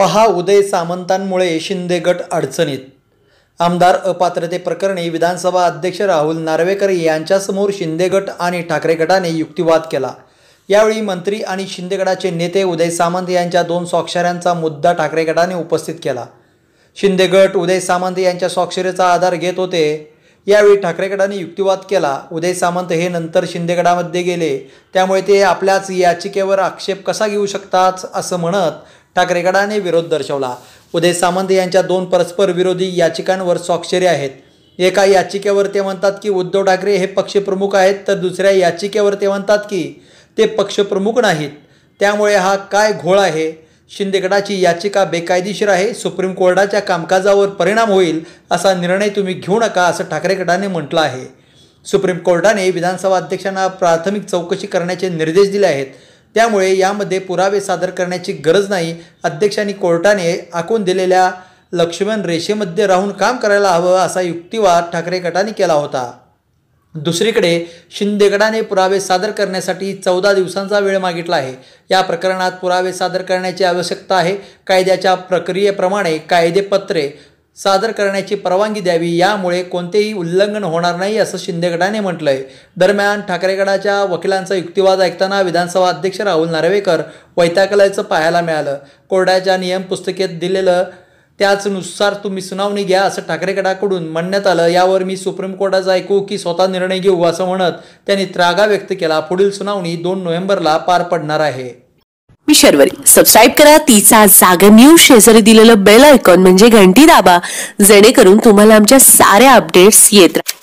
पहा उदय सामंतांमुळे शिंदे गट अडचणीत. आमदार अपात्रते प्रकरणी विधानसभा अध्यक्ष राहुल नार्वेकर यांच्यासमोर शिंदे गट आणि ठाकरे गटाने युक्तिवाद केला. यावेळी मंत्री आणि शिंदे गटाचे नेते उदय सामंत यांच्या दोन स्वाक्षऱ्यांचा मुद्दा ठाकरे गटाने उपस्थित केला. शिंदे गट उदय सामंत यांच्या स्वाक्षरीचा आधार घेत होते. यावेळी ठाकरे गटाने युक्तिवाद केला. उदय सामंत हे नंतर शिंदे गटामध्ये गेले. त्यामुळे ते आपल्याच याचिकेवर आक्षेप कसा घेऊ शकतात असं म्हणत ठाकरे गटाने विरोध दर्शवला. उदय सामंत यांच्या दोन परस्पर विरोधी याचिकांवर स्वाक्षरी आहेत. एका याचिकेवर ते म्हणतात की उद्धव ठाकरे हे पक्षप्रमुख आहेत तर दुसऱ्या याचिकेवर ते म्हणतात की ते पक्षप्रमुख नाहीत. त्यामुळे हा काय घोळ आहे? शिंदे गटाची याचिका बेकायदेशीर आहे सुप्रीम कोर्टाच्या कामकाजावर परिणाम होईल असा निर्णय तुम्ही घेऊ नका असं ठाकरे गटाने म्हटलं आहे. सुप्रीम कोर्टाने विधानसभा अध्यक्षांना प्राथमिक चौकशी करण्याचे निर्देश दिले आहेत. त्यामुळे यामध्ये पुरावे सादर करण्याची गरज नाही. अध्यक्षांनी कोर्टाने आखून दिलेल्या लक्ष्मण रेषेमध्ये राहून काम करायला हवं असा युक्तिवाद ठाकरे गटाने केला होता. दुसरीकडे शिंदे गटाने पुरावे सादर करण्यासाठी चौदा दिवसांचा वेळ मागितला आहे. या प्रकरणात पुरावे सादर करण्याची आवश्यकता आहे. कायद्याच्या प्रक्रियेप्रमाणे कायदेपत्रे सादर करण्याची परवानगी द्यावी. यामुळे कोणतेही उल्लंघन होणार नाही असं शिंदे गटाने म्हटलं आहे दरम्यान ठाकरे गटाच्या वकिलांचा युक्तिवाद ऐकताना विधानसभा अध्यक्ष राहुल नार्वेकर वैताकल्याचं पाहायला मिळालं. कोर्टाच्या नियम पुस्तिकेत दिलेलं त्याचनुसार तुम्ही सुनावणी घ्या असं ठाकरे गटाकडून म्हणण्यात आलं. यावर मी सुप्रीम कोर्टाचा ऐकू की स्वतः निर्णय घेऊ असं म्हणत त्यांनी त्रागा व्यक्त केला. पुढील सुनावणी दोन नोव्हेंबरला पार पडणार आहे. मी शर्वरी. सबस्क्राईब करा तिचा जागर न्यूज शेजारी दिलेलं बेल आयकॉन म्हणजे घंटी दाबा. जेणेकरून तुम्हाला आमच्या साऱ्या अपडेट्स येत राहतील